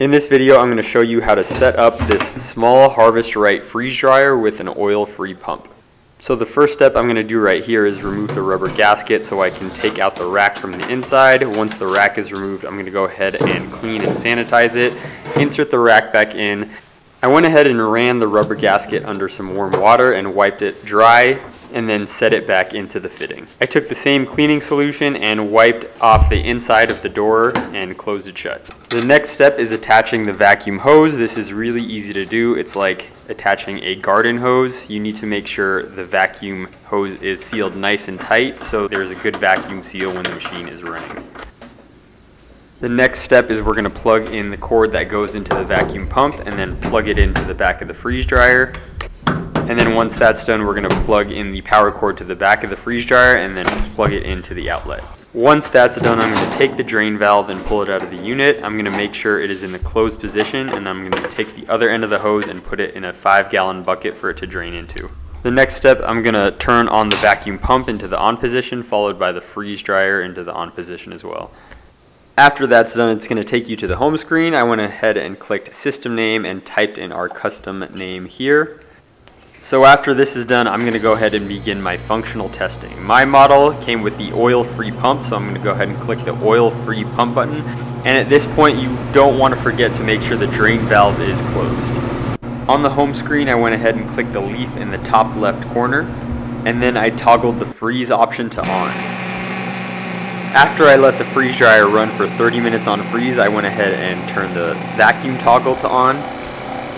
In this video, I'm going to show you how to set up this small Harvest Right freeze dryer with an oil-free pump. So the first step I'm going to do right here is remove the rubber gasket so I can take out the rack from the inside. Once the rack is removed, I'm going to go ahead and clean and sanitize it, insert the rack back in. I went ahead and ran the rubber gasket under some warm water and wiped it dry and then set it back into the fitting. I took the same cleaning solution and wiped off the inside of the door and closed it shut. The next step is attaching the vacuum hose. This is really easy to do. It's like attaching a garden hose. You need to make sure the vacuum hose is sealed nice and tight so there's a good vacuum seal when the machine is running. The next step is we're going to plug in the cord that goes into the vacuum pump and then plug it into the back of the freeze dryer. And then once that's done, we're going to plug in the power cord to the back of the freeze dryer and then plug it into the outlet. Once that's done, I'm going to take the drain valve and pull it out of the unit. I'm going to make sure it is in the closed position and I'm going to take the other end of the hose and put it in a 5 gallon bucket for it to drain into. The next step, I'm going to turn on the vacuum pump into the on position followed by the freeze dryer into the on position as well. After that's done, it's going to take you to the home screen. I went ahead and clicked system name and typed in our custom name here. So after this is done, I'm going to go ahead and begin my functional testing. My model came with the oil-free pump, so I'm going to go ahead and click the oil-free pump button. And at this point, you don't want to forget to make sure the drain valve is closed. On the home screen, I went ahead and clicked the leaf in the top left corner, and then I toggled the freeze option to on. After I let the freeze dryer run for 30 minutes on freeze, I went ahead and turned the vacuum toggle to on,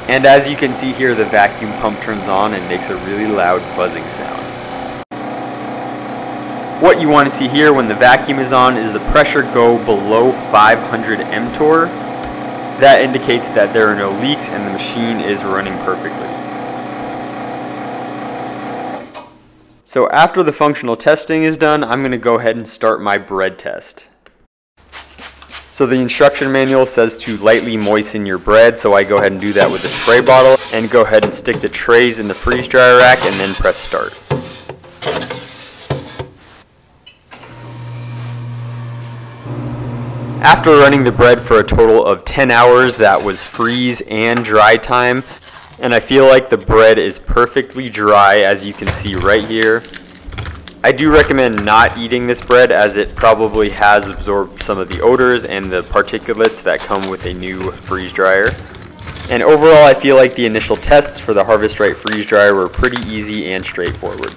and as you can see here, the vacuum pump turns on and makes a really loud buzzing sound. What you want to see here when the vacuum is on is the pressure go below 500 mTorr. That indicates that there are no leaks and the machine is running perfectly. So after the functional testing is done, I'm going to go ahead and start my bread test. So the instruction manual says to lightly moisten your bread, so I go ahead and do that with a spray bottle and go ahead and stick the trays in the freeze dryer rack and then press start. After running the bread for a total of 10 hours, that was freeze and dry time, and I feel like the bread is perfectly dry as you can see right here. I do recommend not eating this bread as it probably has absorbed some of the odors and the particulates that come with a new freeze dryer. And overall I feel like the initial tests for the Harvest Right freeze dryer were pretty easy and straightforward.